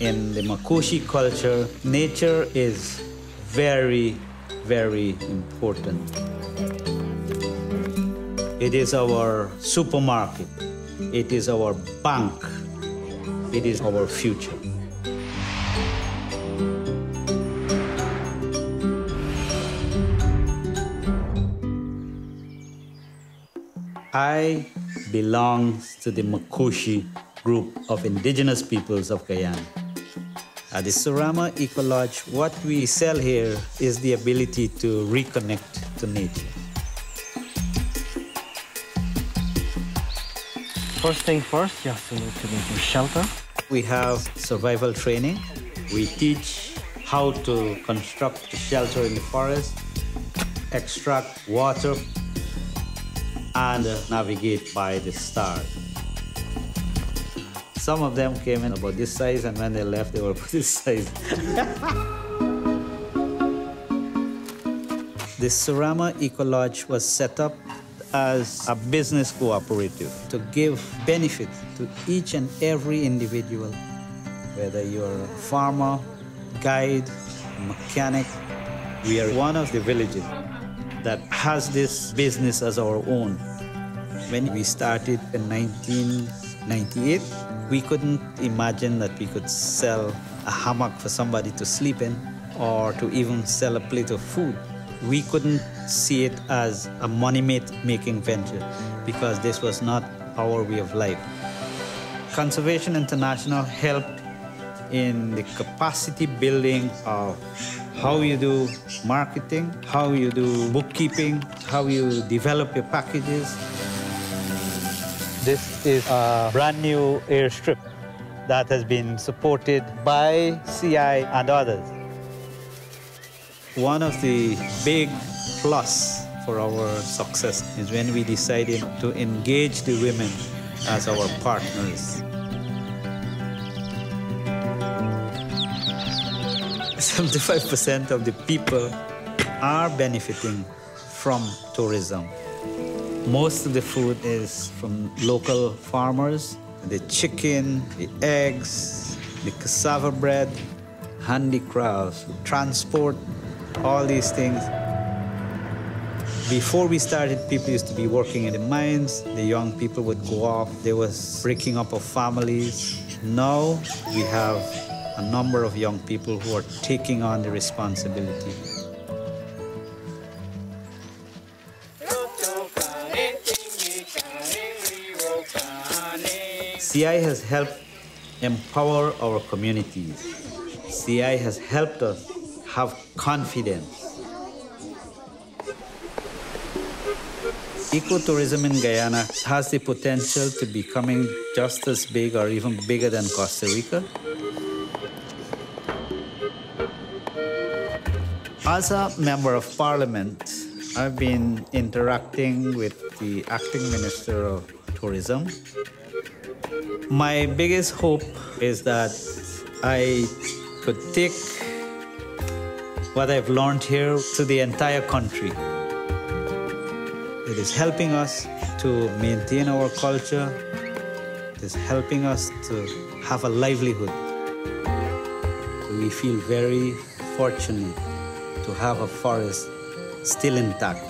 in the Makushi culture, nature is very, very important. It is our supermarket. It is our bank. It is our future. I belong to the Makushi group of indigenous peoples of Guyana. At the Surama Eco Lodge, what we sell here is the ability to reconnect to nature. First thing first, you have to need to shelter. We have survival training. We teach how to construct a shelter in the forest, extract water and navigate by the stars. Some of them came in about this size, and when they left, they were about this size. the Surama Eco Lodge was set up as a business cooperative to give benefit to each and every individual, whether you're a farmer, guide, mechanic. We are one of the villages that has this business as our own. When we started in 1998, we couldn't imagine that we could sell a hammock for somebody to sleep in or to even sell a plate of food. We couldn't see it as a money making venture because this was not our way of life. Conservation International helped in the capacity building of how you do marketing, how you do bookkeeping, how you develop your packages. This is a brand new airstrip that has been supported by CI and others. One of the big plus for our success is when we decided to engage the women as our partners. 75% of the people are benefiting from tourism. Most of the food is from local farmers. The chicken, the eggs, the cassava bread, handicrafts, transport, all these things. Before we started, people used to be working in the mines. The young people would go off. There was breaking up of families. Now we have a number of young people who are taking on the responsibility. CI has helped empower our communities. CI has helped us have confidence. Ecotourism in Guyana has the potential to becoming just as big or even bigger than Costa Rica. As a member of parliament, I've been interacting with the acting minister of tourism. My biggest hope is that I could take what I've learned here to the entire country. It is helping us to maintain our culture. It is helping us to have a livelihood. We feel very fortunate to have a forest still intact.